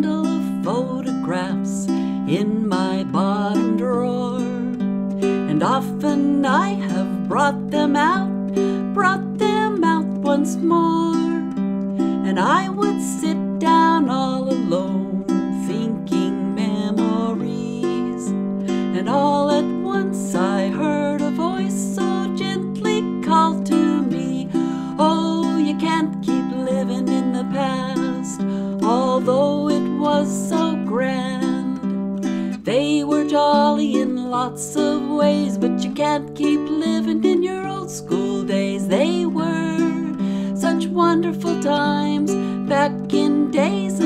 bundle of photographs in my bottom drawer. And often I have brought them out, brought them out once more. And I would sit down all alone, thinking memories. And all at once I heard a voice so gently call to me Oh, you can't keep living in the past, although was so grand. They were jolly in lots of ways, but you can't keep living in your old school days. They were such wonderful times back in days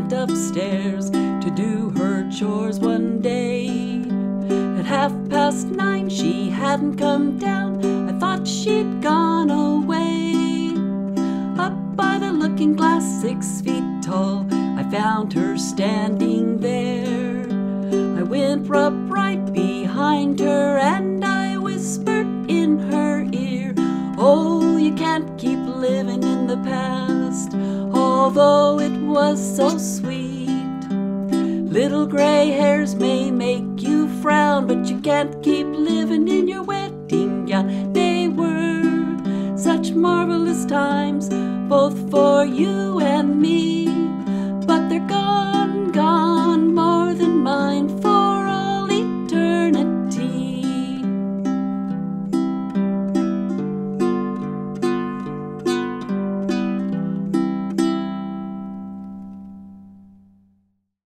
went upstairs to do her chores one day. At half past nine, she hadn't come down. I thought she'd gone away. Up by the looking glass, six feet tall, I found her standing there. I went up can't keep living in the past, although it was so sweet. Little gray hairs may make you frown, but you can't keep living in your wedding gown. They were such marvelous times, both for you and me.